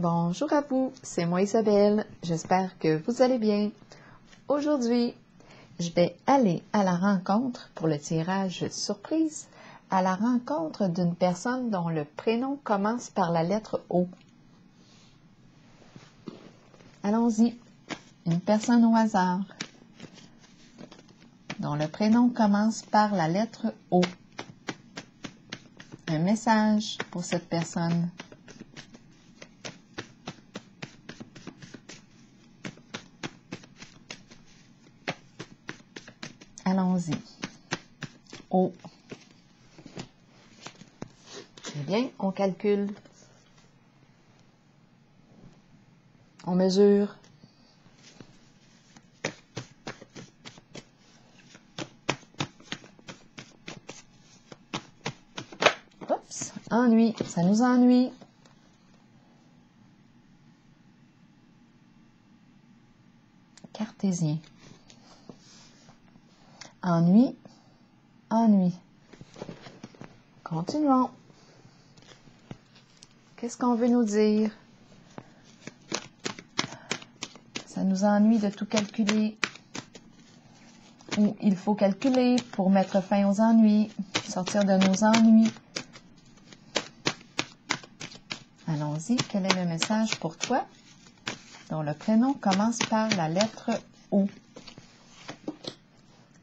Bonjour à vous, c'est moi Isabelle. J'espère que vous allez bien. Aujourd'hui, je vais aller à la rencontre pour le tirage surprise, à la rencontre d'une personne dont le prénom commence par la lettre O. Allons-y. Une personne au hasard dont le prénom commence par la lettre O. Un message pour cette personne. Allons-y. O. Eh bien, on calcule. On mesure. Oups, ennui, ça nous ennuie. Cartésien. Ennui, ennui. Continuons. Qu'est-ce qu'on veut nous dire? Ça nous ennuie de tout calculer. Ou il faut calculer pour mettre fin aux ennuis, sortir de nos ennuis. Allons-y, quel est le message pour toi? Dont le prénom commence par la lettre O?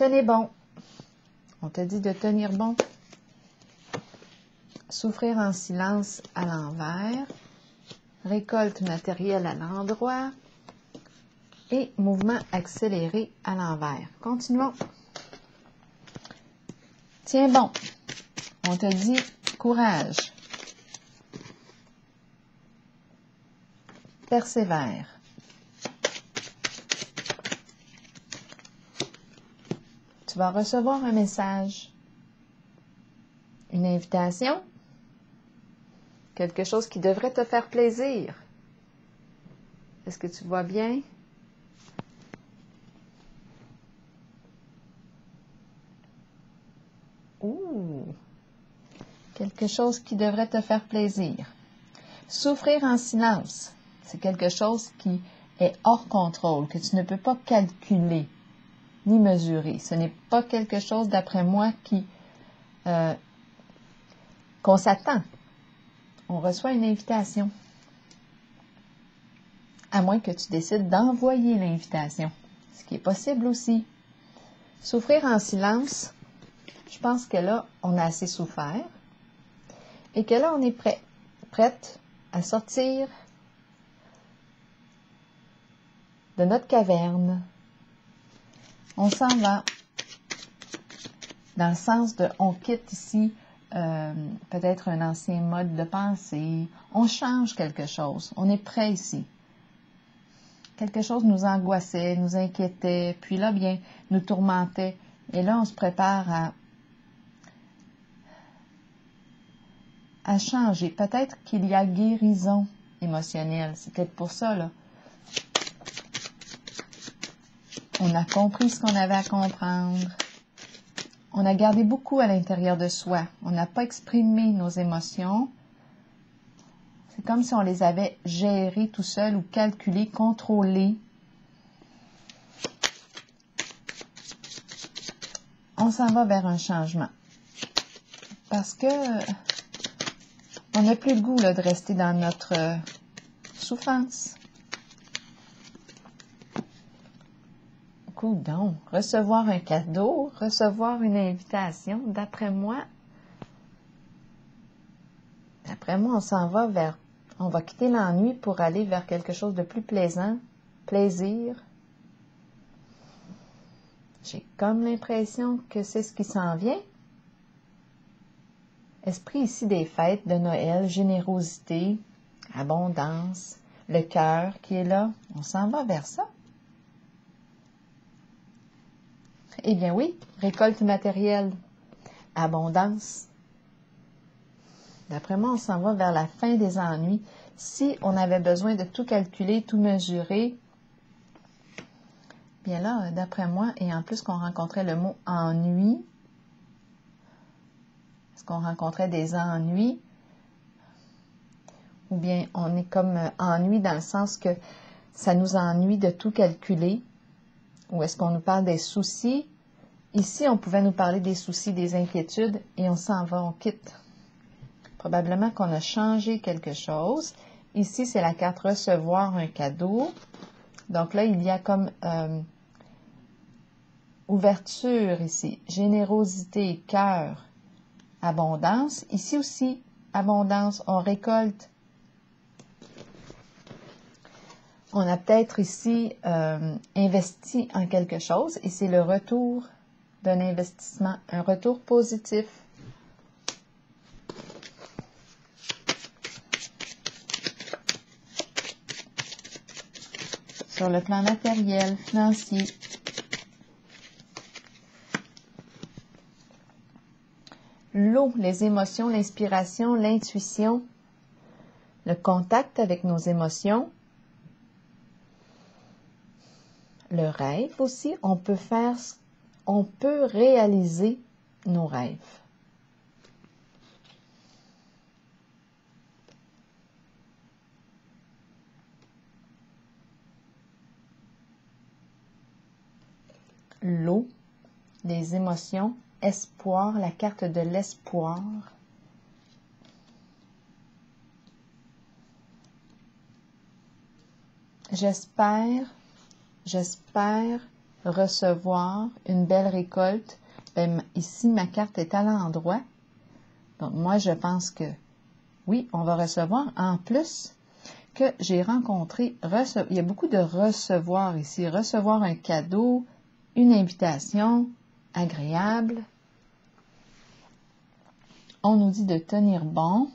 Tenez bon. On te dit de tenir bon. Souffrir en silence à l'envers. Récolte matérielle à l'endroit. Et mouvement accéléré à l'envers. Continuons. Tiens bon. On te dit courage. Persévère. Vas recevoir un message, une invitation, quelque chose qui devrait te faire plaisir. Est-ce que tu vois bien? Ouh! Quelque chose qui devrait te faire plaisir. Souffrir en silence, c'est quelque chose qui est hors contrôle, que tu ne peux pas calculer ni mesurer. Ce n'est pas quelque chose, d'après moi, qui euh, qu'on s'attend. On reçoit une invitation. À moins que tu décides d'envoyer l'invitation, ce qui est possible aussi. Souffrir en silence, je pense que là, on a assez souffert et que là, on est prêt, prête à sortir de notre caverne, on s'en va dans le sens de on quitte ici euh, peut-être un ancien mode de pensée, on change quelque chose, on est prêt ici. Quelque chose nous angoissait, nous inquiétait, puis là, bien, nous tourmentait. Et là, on se prépare à, à changer. Peut-être qu'il y a guérison émotionnelle. C'est peut-être pour ça, là. On a compris ce qu'on avait à comprendre. On a gardé beaucoup à l'intérieur de soi. On n'a pas exprimé nos émotions. C'est comme si on les avait gérées tout seul ou calculées, contrôlées. On s'en va vers un changement. Parce que on n'a plus le goût de rester dans notre euh, souffrance. Donc, recevoir un cadeau, recevoir une invitation, d'après moi, d'après moi, on s'en va vers, on va quitter l'ennui pour aller vers quelque chose de plus plaisant, plaisir. J'ai comme l'impression que c'est ce qui s'en vient. Esprit ici des fêtes de Noël, générosité, abondance, le cœur qui est là, on s'en va vers ça. Eh bien oui, récolte matérielle, abondance. D'après moi, on s'en va vers la fin des ennuis. Si on avait besoin de tout calculer, tout mesurer, bien là, d'après moi, et en plus qu'on rencontrait le mot ennui, est-ce qu'on rencontrait des ennuis? ou bien on est comme euh, ennui dans le sens que ça nous ennuie de tout calculer, ou est-ce qu'on nous parle des soucis? Ici, on pouvait nous parler des soucis, des inquiétudes, et on s'en va, on quitte. Probablement qu'on a changé quelque chose. Ici, c'est la carte recevoir un cadeau. Donc là, il y a comme euh, ouverture ici, générosité, cœur, abondance. Ici aussi, abondance, on récolte. On a peut-être ici euh, investi en quelque chose et c'est le retour d'un investissement, un retour positif. Sur le plan matériel, financier, l'eau, les émotions, l'inspiration, l'intuition, le contact avec nos émotions, le rêve aussi, on peut faire, on peut réaliser nos rêves. L'eau, les émotions, espoir, la carte de l'espoir. J'espère, j'espère recevoir une belle récolte. Ben, ici, ma carte est à l'endroit. Donc, moi, je pense que oui, on va recevoir. En plus, que j'ai rencontré, il y a beaucoup de recevoir ici. Recevoir un cadeau, une invitation, agréable. On nous dit de tenir bon.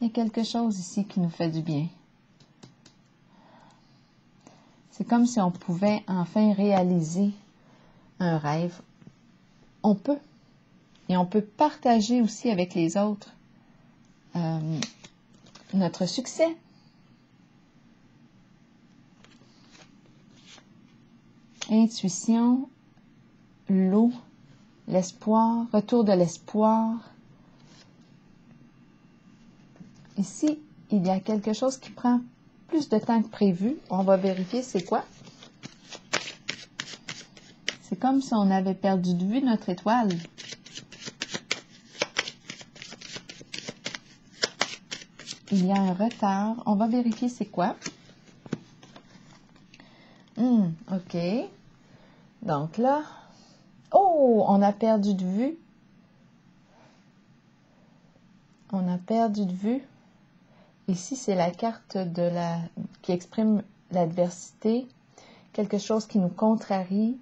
Il y a quelque chose ici qui nous fait du bien. C'est comme si on pouvait enfin réaliser un rêve. On peut. Et on peut partager aussi avec les autres euh, notre succès. Intuition, l'eau, l'espoir, retour de l'espoir. Ici, il y a quelque chose qui prend plus de temps que prévu. On va vérifier c'est quoi. C'est comme si on avait perdu de vue notre étoile. Il y a un retard. On va vérifier c'est quoi. Hmm, OK. Donc là, Oh, on a perdu de vue. On a perdu de vue. Ici, c'est la carte qui exprime l'adversité, quelque chose qui nous contrarie.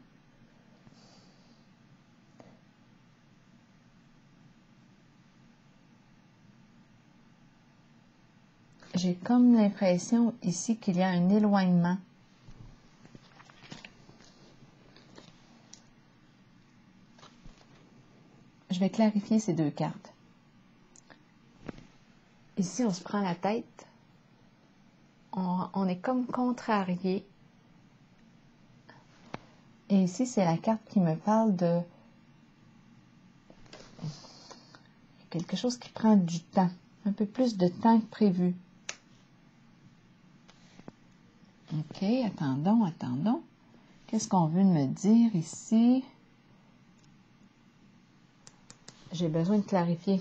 J'ai comme l'impression ici qu'il y a un éloignement. Je vais clarifier ces deux cartes. Ici, on se prend la tête. On, est comme contrarié. Et ici, c'est la carte qui me parle de quelque chose qui prend du temps, un peu plus de temps que prévu. OK, attendons, attendons. Qu'est-ce qu'on veut me dire ici? j'ai besoin de clarifier.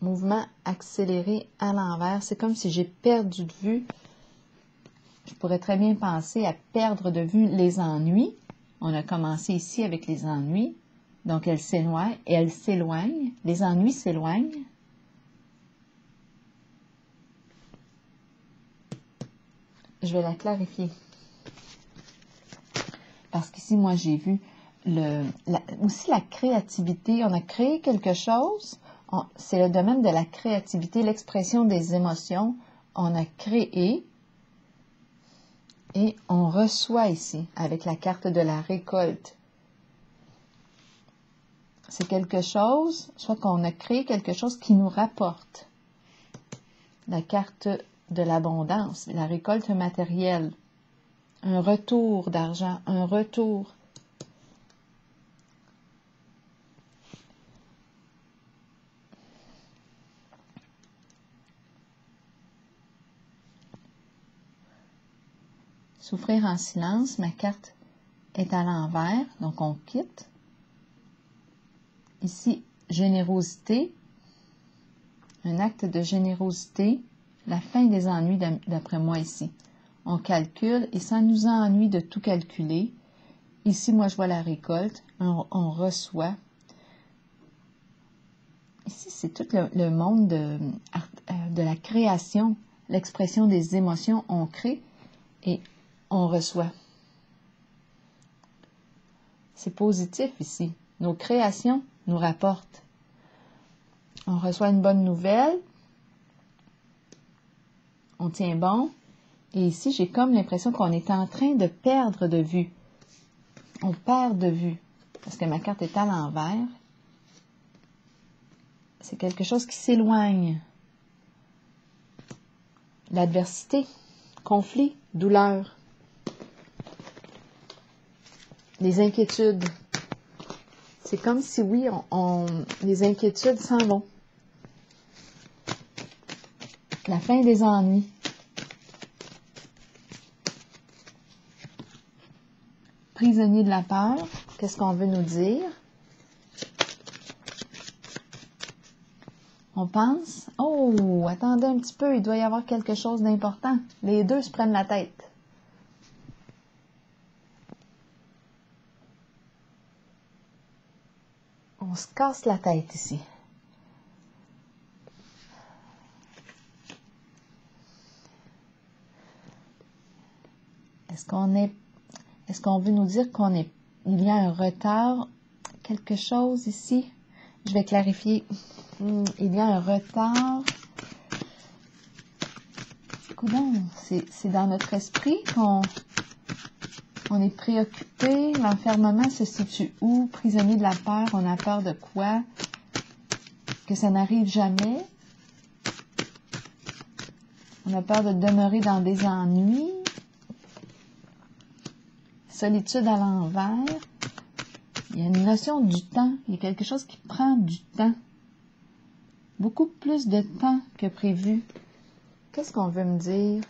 Mouvement accéléré à l'envers. C'est comme si j'ai perdu de vue. Je pourrais très bien penser à perdre de vue les ennuis. On a commencé ici avec les ennuis. Donc, elle s'éloigne et elle s'éloigne. Les ennuis s'éloignent. Je vais la clarifier. Parce qu'ici, moi, j'ai vu aussi la créativité. On a créé quelque chose. C'est le domaine de la créativité, l'expression des émotions. On a créé et on reçoit ici avec la carte de la récolte. C'est quelque chose, soit qu'on a créé quelque chose qui nous rapporte. La carte de l'abondance, la récolte matérielle, un retour d'argent, un retour Souffrir en silence, ma carte est à l'envers, donc on quitte. Ici, générosité, un acte de générosité, la fin des ennuis d'après moi ici. On calcule et ça nous ennuie de tout calculer. Ici, moi, je vois la récolte, on, reçoit. Ici, c'est tout le, monde de, euh, de la création, l'expression des émotions. On crée et on reçoit. C'est positif ici. Nos créations nous rapportent. On reçoit une bonne nouvelle. On tient bon. Et ici, j'ai comme l'impression qu'on est en train de perdre de vue. On perd de vue. Parce que ma carte est à l'envers. C'est quelque chose qui s'éloigne. L'adversité, conflit, douleur. Les inquiétudes. C'est comme si, oui, on, les inquiétudes s'en vont. La fin des ennuis. Prisonnier de la peur, qu'est-ce qu'on veut nous dire? On pense, oh, attendez un petit peu, il doit y avoir quelque chose d'important. Les deux se prennent la tête. Se casse la tête ici. Est-ce qu'on est, est-ce qu'on veut nous dire qu'on est, il y a un retard, quelque chose ici? Je vais clarifier. Hmm, il y a un retard. c'est dans notre esprit qu'on on est préoccupé. L'enfermement se situe où? Prisonnier de la peur. On a peur de quoi? Que ça n'arrive jamais. On a peur de demeurer dans des ennuis. Solitude à l'envers. Il y a une notion du temps. Il y a quelque chose qui prend du temps. Beaucoup plus de temps que prévu. Qu'est-ce qu'on veut me dire?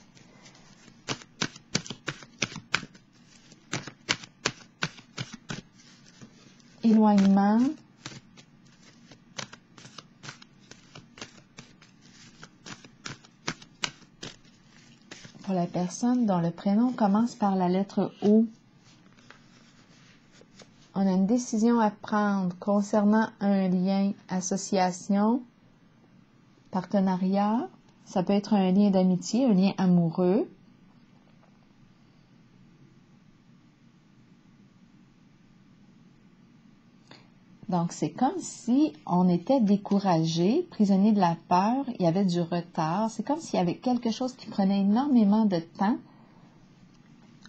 Éloignement, pour la personne dont le prénom commence par la lettre O. On a une décision à prendre concernant un lien, association, partenariat. Ça peut être un lien d'amitié, un lien amoureux. Donc, c'est comme si on était découragé, prisonnier de la peur, il y avait du retard. C'est comme s'il y avait quelque chose qui prenait énormément de temps.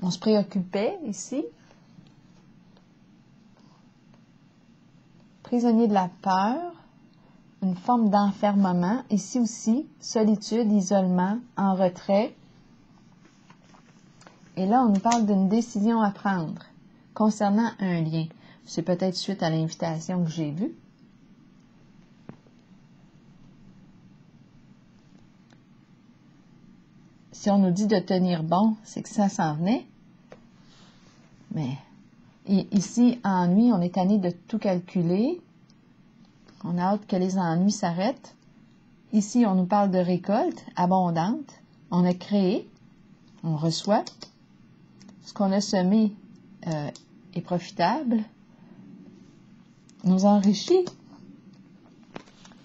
On se préoccupait ici. Prisonnier de la peur, une forme d'enfermement. Ici aussi, solitude, isolement, en retrait. Et là, on nous parle d'une décision à prendre concernant un lien. C'est peut-être suite à l'invitation que j'ai vue. Si on nous dit de tenir bon, c'est que ça s'en venait. Mais ici, ennui, on est tanné de tout calculer. On a hâte que les ennuis s'arrêtent. Ici, on nous parle de récolte abondante. On a créé, on reçoit. Ce qu'on a semé euh, est profitable nous enrichit.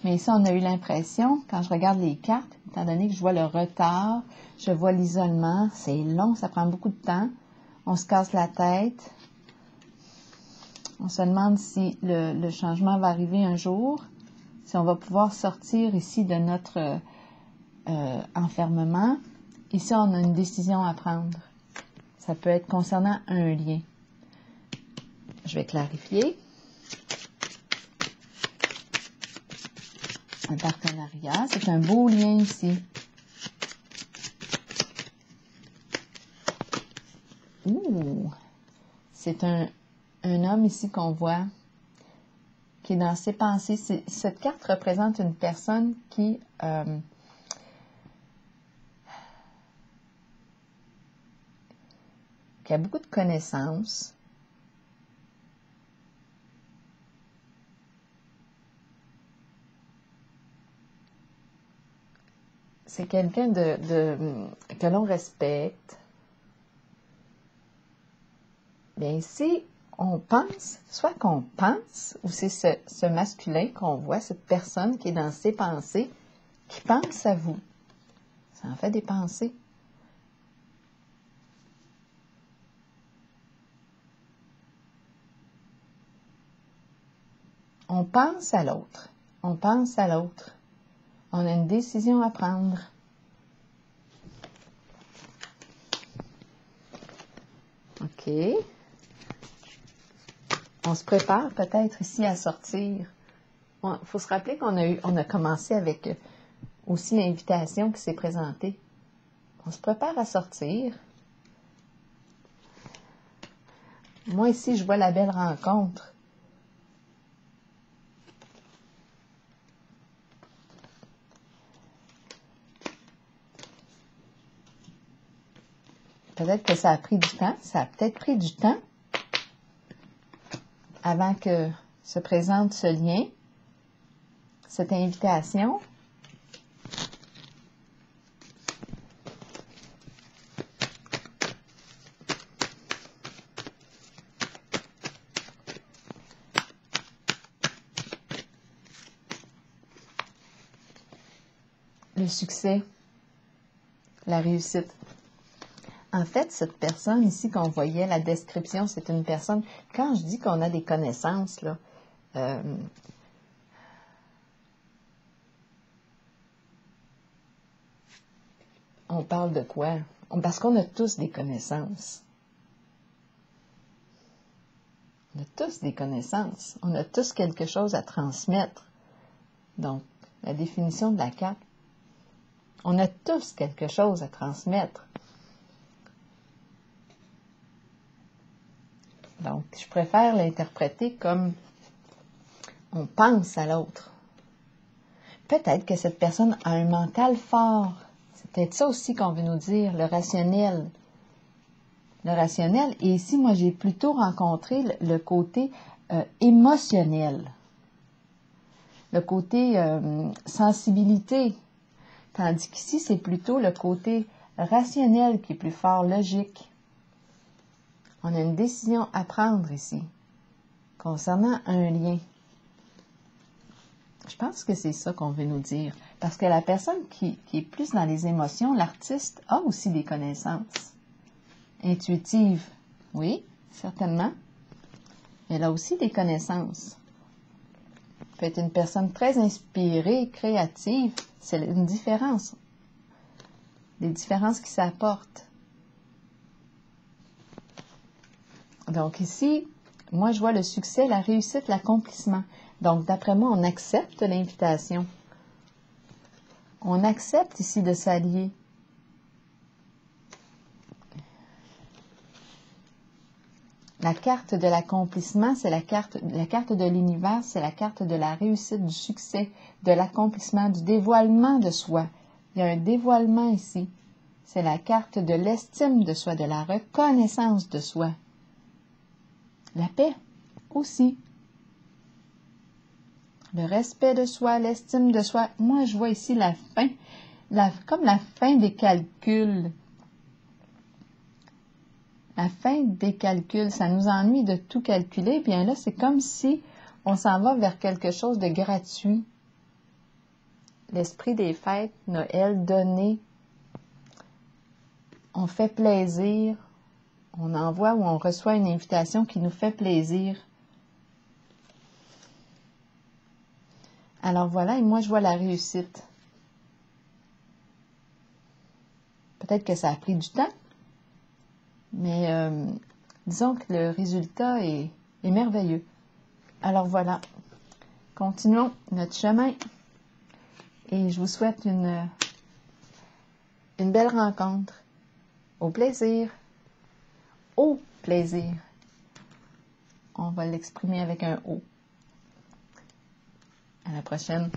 Mais ça, on a eu l'impression, quand je regarde les cartes, étant donné que je vois le retard, je vois l'isolement, c'est long, ça prend beaucoup de temps, on se casse la tête, on se demande si le, changement va arriver un jour, si on va pouvoir sortir ici de notre euh, enfermement. Ici, on a une décision à prendre. Ça peut être concernant un lien. Je vais clarifier. Un partenariat. C'est un beau lien ici. Ouh! C'est un, homme ici qu'on voit qui est dans ses pensées. Cette carte représente une personne qui euh, qui a beaucoup de connaissances. C'est quelqu'un que l'on respecte. Bien ici, on pense, soit qu'on pense, ou c'est ce, ce masculin qu'on voit, cette personne qui est dans ses pensées, qui pense à vous. Ça en fait des pensées. On pense à l'autre. On pense à l'autre. On a une décision à prendre. OK. On se prépare peut-être ici à sortir. Il faut se rappeler qu'on a a commencé avec aussi l'invitation qui s'est présentée. On se prépare à sortir. Moi ici, je vois la belle rencontre. Peut-être que ça a pris du temps. Ça a peut-être pris du temps avant que se présente ce lien, cette invitation. Le succès, la réussite. En fait, cette personne ici qu'on voyait, la description, c'est une personne, quand je dis qu'on a des connaissances, là, euh, on parle de quoi? Parce qu'on a tous des connaissances. On a tous des connaissances. On a tous quelque chose à transmettre. Donc, la définition de la carte, on a tous quelque chose à transmettre. Donc, je préfère l'interpréter comme on pense à l'autre. Peut-être que cette personne a un mental fort. C'est peut-être ça aussi qu'on veut nous dire, le rationnel. Le rationnel. Et ici, moi, j'ai plutôt rencontré le, côté euh, émotionnel, le côté euh, sensibilité. Tandis qu'ici, c'est plutôt le côté rationnel qui est plus fort, logique. On a une décision à prendre ici concernant un lien. Je pense que c'est ça qu'on veut nous dire. Parce que la personne qui, est plus dans les émotions, l'artiste, a aussi des connaissances intuitives. Oui, certainement. Elle a aussi des connaissances. Peut être une personne très inspirée, créative. C'est une différence. Les différences qui s'apportent. Donc ici, moi, je vois le succès, la réussite, l'accomplissement. Donc, d'après moi, on accepte l'invitation. On accepte ici de s'allier. La carte de l'accomplissement, c'est la carte, la carte de l'univers, c'est la carte de la réussite, du succès, de l'accomplissement, du dévoilement de soi. Il y a un dévoilement ici. C'est la carte de l'estime de soi, de la reconnaissance de soi. La paix aussi. Le respect de soi, l'estime de soi. Moi, je vois ici la fin, la, comme la fin des calculs. La fin des calculs, ça nous ennuie de tout calculer. Bien là, c'est comme si on s'en va vers quelque chose de gratuit. L'esprit des fêtes, Noël donné. On fait plaisir, on envoie ou on reçoit une invitation qui nous fait plaisir. Alors voilà, et moi je vois la réussite. Peut-être que ça a pris du temps, mais euh, disons que le résultat est, merveilleux. Alors voilà, continuons notre chemin et je vous souhaite une belle rencontre. Au plaisir au plaisir. On va l'exprimer avec un O. À la prochaine.